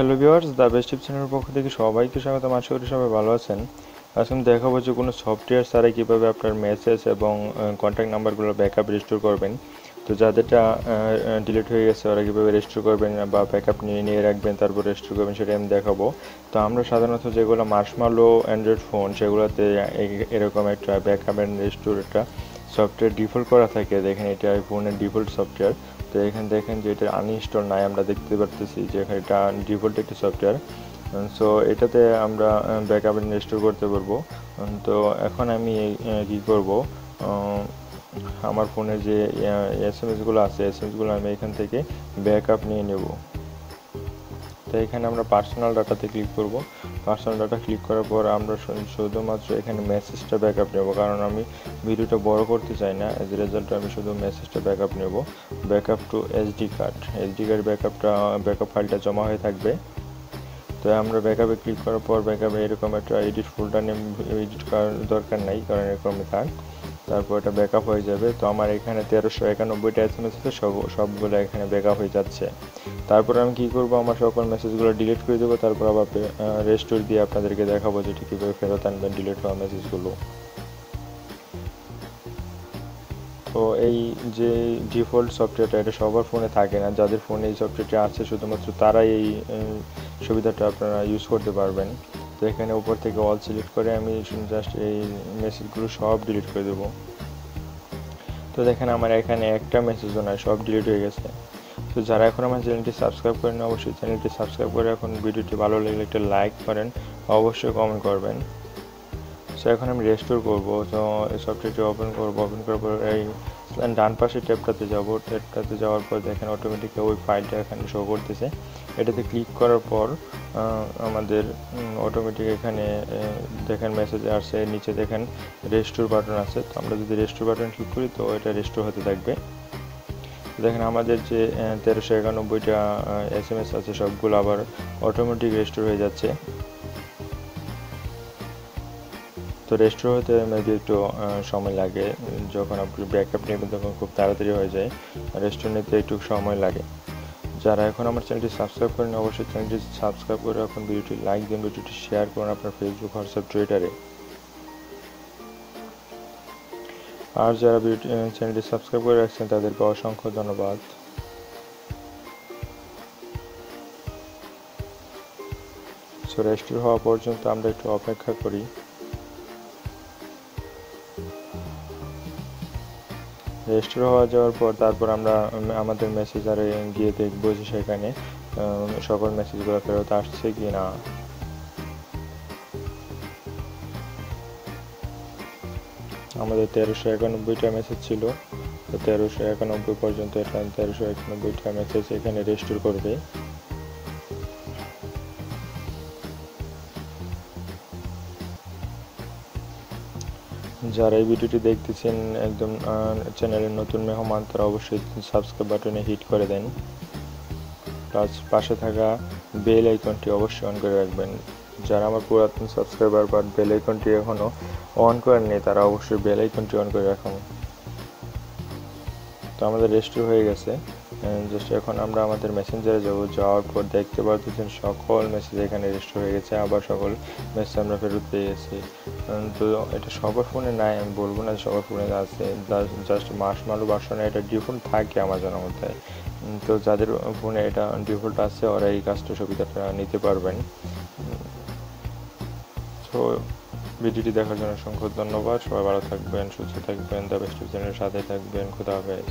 Hello viewers the best চ্যানেলের পক্ষ থেকে সবাইকে স্বাগত আশা করি সবাই ভালো আছেন। আজকে আমি দেখাবো যে কোনো সফটওয়্যার ছাড়াই কীভাবে আপনার মেসেজ এবং কন্ট্যাক্ট নাম্বারগুলো ব্যাকআপ রেস্টোর করবেন। তো যাদেরটা ডিলিট হয়ে গেছে, ওরা কীভাবে রেস্টোর করবেন বা ব্যাকআপ নিয়ে নিয়ে রাখবেন, তারপর রেস্টোর করবেন, সেটা আমি দেখাবো। তো আমরা সাধারণত যেগুলো মার্শমালো অ্যান্ড্রয়েড ফোন সেগুলোতে এরকম একটা ব্যাকআপ অ্যান্ড রেস্টোর একটা সফটওয়্যার ডিফল্ট করা থাকে, দেখেন এটা ফোনের ডিফল্ট সফটওয়্যার। তো এখানে দেখেন যে এটা আনইনস্টল নাই, আমরা দেখতে পারতেছি যে এখানে এটা ডিফল্ট একটি সফটওয়্যার। সো এটাতে আমরা ব্যাকআপ রেস্টোর করতে পারব। তো এখন আমি কি করব? আমার ফোনে যে এস এম এসগুলো আছে এস এম এসগুলো আমি এখান থেকে ব্যাকআপ নিয়ে নেব। তো এখানে আমরা পার্সোনাল ডাটাতে ক্লিক করব। পার্সোনাল ডাটা ক্লিক করার পর আমরা শুধুমাত্র এখানে মেসেজটা ব্যাকআপ নেব। কারণ আমি ভিডিওটা বড় করতে চাই না এজ রেজাল্ট আমি শুধু মেসেজটা ব্যাকআপ নেব। Backup to SD card SD card ব্যাকআপটা backup ফাইলটা জমা হয়ে থাকবে। তো আমরা ব্যাকআপে ক্লিক করার পর ব্যাকআপে এরকম একটা এডিট ফোল্ডার নেম এডিট করার দরকার নাই, কারণ এরকম থাক। তারপর এটা ব্যাকআপ হয়ে যাবে। তো আমার এখানে তেরোশো একানব্বইটা এস এম এস আছে, সব, সবগুলো এখানে ব্যাকআপ হয়ে যাচ্ছে। তারপর আমি কি করব? আমার সকল মেসেজগুলো ডিলিট করে দেবো। তারপর আবার রেস্টোর দিয়ে আপনাদেরকে দেখাবো যে কীভাবে ফেরত আনবেন ডিলিট হওয়া মেসেজগুলো তো এই যে ডিফল্ট সফটওয়্যারটা এটা সবার ফোনে থাকে না। যাদের ফোনে এই সফটওয়্যারটা আছে, শুধুমাত্র তারাই এই সুবিধাটা আপনারা ইউজ করতে পারবেন। তো এখানে উপর থেকে অল সিলেক্ট করে আমি জাস্ট এই মেসেজগুলো সব ডিলিট করে দেবো। তো দেখেন আমার এখানে একটা মেসেজও নয় সব ডিলিট হয়ে গেছে। তো যারা এখন আমার চ্যানেলটি সাবস্ক্রাইব করেন অবশ্যই চ্যানেলটি সাবস্ক্রাইব করে এখন ভিডিওটি ভালো লাগলে একটা লাইক করেন, অবশ্যই কমেন্ট করবেন। সো এখন আমি রেস্টোর করব, তো এই সফটওয়্যারটি ওপেন করব ওপেন করার পর এই ডান পাশে ট্যাবটাতে যাব। ট্যাবটাতে যাওয়ার পর দেখেন অটোমেটিক ওই ফাইলটা এখানে শো করতেছে। এটাতে ক্লিক করার পর আমাদের অটোমেটিক এখানে দেখেন মেসেজ আসছে। নিচে দেখেন রেস্টোর বাটন আছে। তো আমরা যদি রেস্টোর বাটন ক্লিক করি, তো এটা রেস্টোর হতে থাকবে। দেখেন আমাদের যে তেরোশো একানব্বইটা এস এম এস আছে, সবগুলো আবার অটোমেটিক রেস্টোর হয়ে যাচ্ছে। তো রেস্টোর হতে মেবি একটু সময় লাগে। যখন আপনি ব্যাকআপ নেবেন তখন খুব তাড়াতাড়ি হয়ে যায়। রেস্টোর নিতে একটু সময় লাগে। যারা এখন আমার চ্যানেলটি সাবস্ক্রাইব করেন অবশ্যই চ্যানেলটি সাবস্ক্রাইব করে এখন ভিডিওটি লাইক দিন, ভিডিওটি শেয়ার করুন আপনার ফেসবুক হোয়াটসঅ্যাপ টুইটারে আর যারা চ্যানেলটি সাবস্ক্রাইব করে রাখছেন, তাদেরকে অসংখ্য ধন্যবাদ। সো রেস্টোর হওয়া পর্যন্ত আমরা একটু অপেক্ষা করি। রেজিস্টার হওয়া যাওয়ার পর তারপর আমরা আমাদের মেসেজ মেসেজারে গিয়ে দেখব যে সেখানে সকল মেসেজগুলো ফেরত আসছে কি না আমাদের তেরোশো একানব্বইটা মেসেজ ছিল। তেরোশো একানব্বই পর্যন্ত এটা তেরোশো একানব্বইটা মেসেজ এখানে রেজিস্টার করবে যারা এই ভিডিওটি দেখতেছেন একদম চ্যানেলের নতুন মেহমান, তারা অবশ্যই সাবস্ক্রাইব বাটনে হিট করে দেন। প্লাস পাশে থাকা বেল আইকনটি অবশ্যই অন করে রাখবেন। যারা আমার পুরাতন সাবস্ক্রাইবার বা বেল আইকনটি এখনও অন করেননি তারা অবশ্যই বেল আইকনটি অন করে রাখুন। তো আমাদের রেস্টোর হয়ে গেছে। জাস্ট এখন আমরা আমাদের মেসেঞ্জারে যাব। যাওয়ার পর দেখতে পাচ্ছেন সকল মেসেজ এখানে রেজিস্টার হয়ে গেছে। আবার সকল মেসেজ আমরা ফেরত পেয়ে গেছি। তো এটা সবার ফোনে নাই, আমি বলব না সবার ফোনে আছে। জাস্ট মাস মালু বাসনে এটা ডিফল্ট থাকে আমার জানার মধ্যে তো যাদের ফোনে এটা ডিফল্ট আছে, ওরা এই কাজটা সুবিধাটা নিতে পারবেন। তো ভিডিওটি দেখার জন্য অসংখ্য ধন্যবাদ। সবাই ভালো থাকবেন, সুস্থ থাকবেন, দ্য বেস্ট সাথে থাকবেন। খুদা হাফেজ।